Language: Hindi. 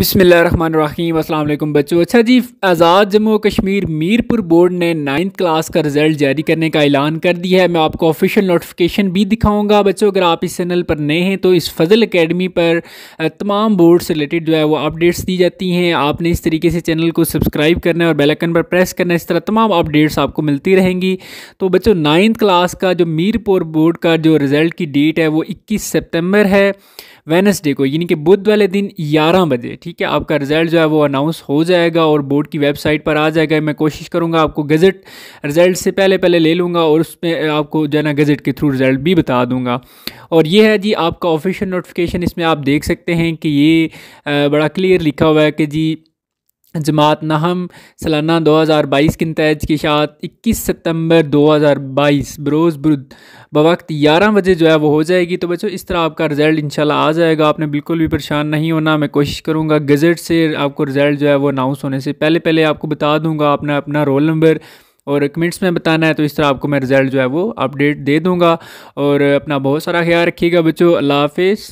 बिसमीम अल्लाम बच्चों। अच्छा जी, आज़ाद जम्मू कश्मीर मीरपुर बोर्ड ने नाइन्थ क्लास का रिज़ल्ट जारी करने का ऐलान कर दिया है। मैं आपको ऑफिशियल नोटिफिकेशन भी दिखाऊँगा। बच्चों, अगर आप इस चैनल पर नए हैं तो इस फजल एकेडमी पर तमाम बोर्ड से रिलेटेड जो है वो अपडेट्स दी जाती हैं। आपने इस तरीके से चैनल को सब्सक्राइब करना है और बेलकन पर प्रेस करना है, इस तरह तमाम अपडेट्स आपको मिलती रहेंगी। तो बच्चों, नाइन्थ क्लास का जो मीरपुर बोर्ड का जो रिज़ल्ट की डेट है, वो इक्कीस सेप्टेम्बर है। वेनसडे को, यानी कि बुध वाले दिन 11 बजे, ठीक है? आपका रिज़ल्ट जो है वो अनाउंस हो जाएगा और बोर्ड की वेबसाइट पर आ जाएगा। मैं कोशिश करूँगा आपको गज़ट रिज़ल्ट से पहले पहले ले लूँगा और उसमें आपको जो है ना गज़ट के थ्रू रिज़ल्ट भी बता दूँगा। और ये है जी आपका ऑफिशियल नोटिफिकेशन इसमें आप देख सकते हैं कि ये बड़ा क्लियर लिखा हुआ है कि जी जमात नहम सालाना 2022 के नतज की शात 21 सितंबर 2022 बरोज़ बुध बवक्त ग्यारह बजे जो है वो हो जाएगी। तो बच्चों, इस तरह आपका रिज़ल्ट इंशाल्लाह आ जाएगा। आपने बिल्कुल भी परेशान नहीं होना। मैं कोशिश करूँगा गज़ट से आपको रिज़ल्ट जो है वो अनाउंस होने से पहले पहले आपको बता दूँगा। आपने अपना रोल नंबर और कमेंट्स में बताना है तो इस तरह आपको मैं रिज़ल्ट जो है वो अपडेट दे दूँगा। और अपना बहुत सारा ख्याल रखिएगा बच्चों। अल्लाह हाफिज़।